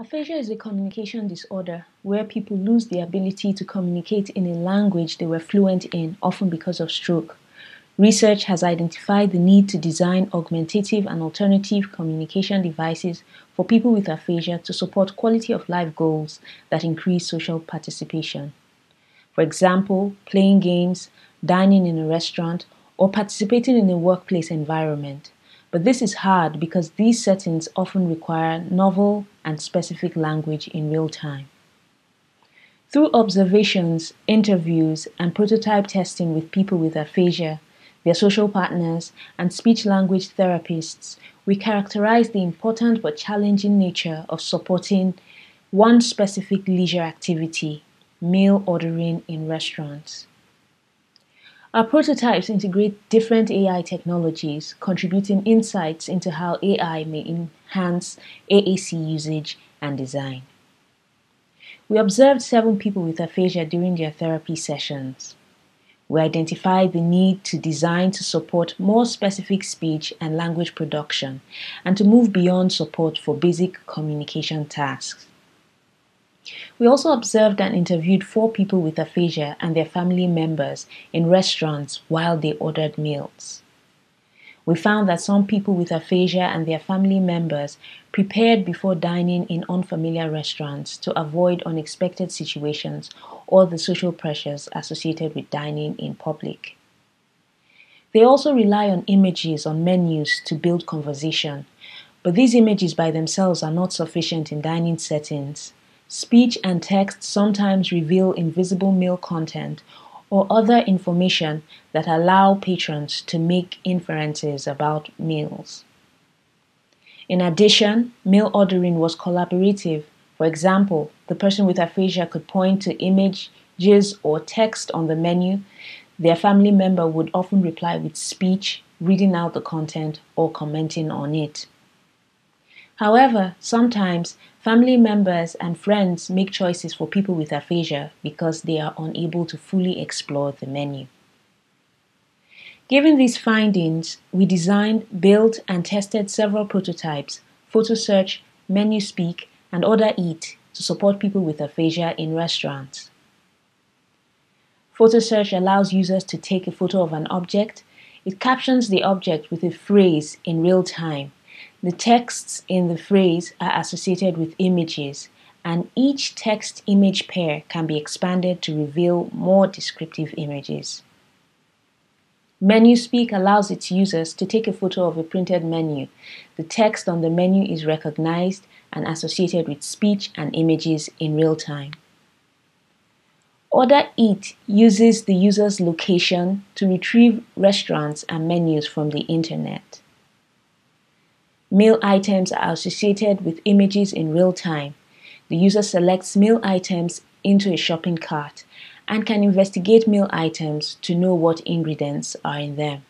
Aphasia is a communication disorder where people lose the ability to communicate in a language they were fluent in, often because of stroke. Research has identified the need to design augmentative and alternative communication devices for people with aphasia to support quality of life goals that increase social participation. For example, playing games, dining in a restaurant, or participating in a workplace environment. But this is hard because these settings often require novel and specific language in real time. Through observations, interviews, and prototype testing with people with aphasia, their social partners, and speech language therapists, we characterize the important but challenging nature of supporting one specific leisure activity meal ordering in restaurants. Our prototypes integrate different AI technologies, contributing insights into how AI may enhance AAC usage and design. We observed seven people with aphasia during their therapy sessions. We identified the need to design to support more specific speech and language production and to move beyond support for basic communication tasks. We also observed and interviewed four people with aphasia and their family members in restaurants while they ordered meals. We found that some people with aphasia and their family members prepared before dining in unfamiliar restaurants to avoid unexpected situations or the social pressures associated with dining in public. They also rely on images on menus to build conversation, but these images by themselves are not sufficient in dining settings Speech and text sometimes reveal invisible meal content or other information that allow patrons to make inferences about meals. In addition, meal ordering was collaborative. For example, the person with aphasia could point to images or text on the menu. Their family member would often reply with speech, reading out the content, or commenting on it. However, sometimes family members and friends make choices for people with aphasia because they are unable to fully explore the menu. Given these findings, we designed, built, and tested several prototypes PhotoSearch, MenuSpeak, and OrderEat to support people with aphasia in restaurants. PhotoSearch allows users to take a photo of an object. It captions the object with a phrase in real time the texts in the phrase are associated with images, and each text image pair can be expanded to reveal more descriptive images. MenuSpeak allows its users to take a photo of a printed menu. The text on the menu is recognized and associated with speech and images in real time. Order Eat uses the user's location to retrieve restaurants and menus from the internet. Meal items are associated with images in real time. The user selects meal items into a shopping cart and can investigate meal items to know what ingredients are in them.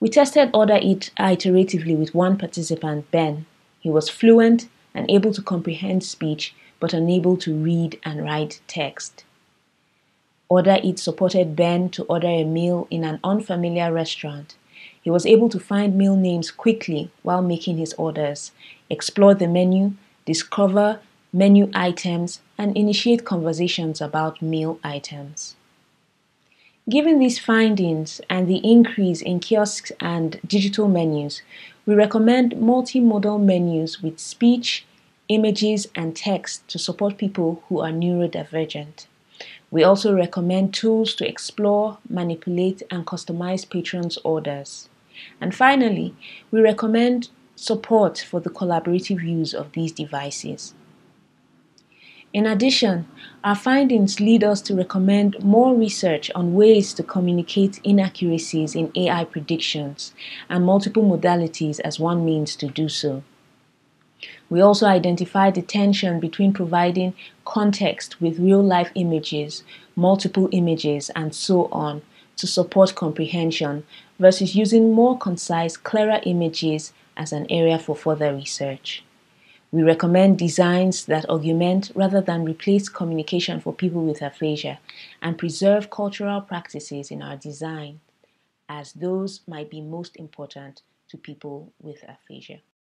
We tested OrderEat iteratively with one participant, Ben. He was fluent and able to comprehend speech but unable to read and write text. OrderEat supported Ben to order a meal in an unfamiliar restaurant he was able to find meal names quickly while making his orders, explore the menu, discover menu items, and initiate conversations about meal items. Given these findings and the increase in kiosks and digital menus, we recommend multimodal menus with speech, images, and text to support people who are neurodivergent. We also recommend tools to explore, manipulate, and customize patrons' orders. And finally, we recommend support for the collaborative use of these devices. In addition, our findings lead us to recommend more research on ways to communicate inaccuracies in AI predictions and multiple modalities as one means to do so. We also identified the tension between providing context with real life images, multiple images, and so on to support comprehension versus using more concise, clearer images as an area for further research. We recommend designs that augment rather than replace communication for people with aphasia and preserve cultural practices in our design as those might be most important to people with aphasia.